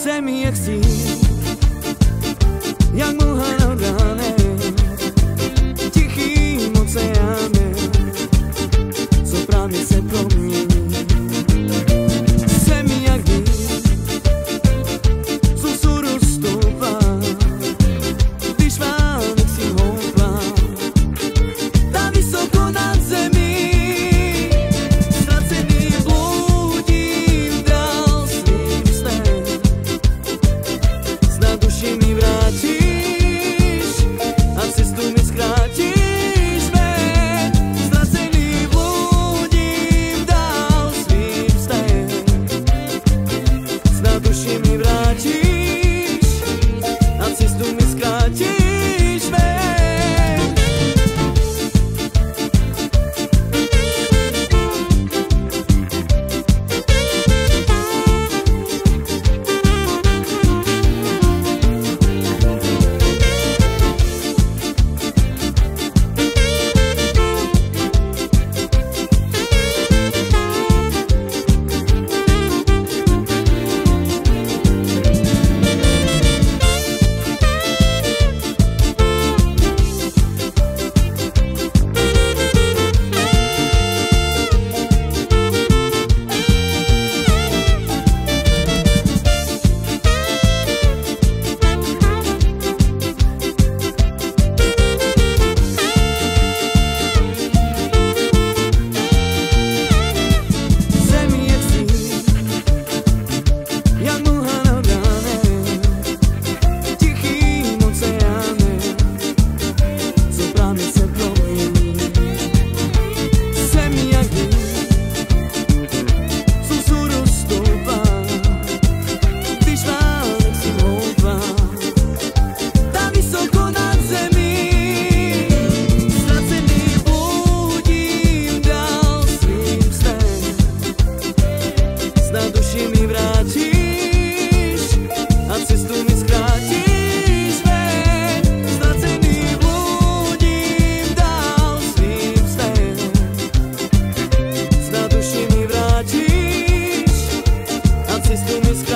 semi-exil Yang Vamos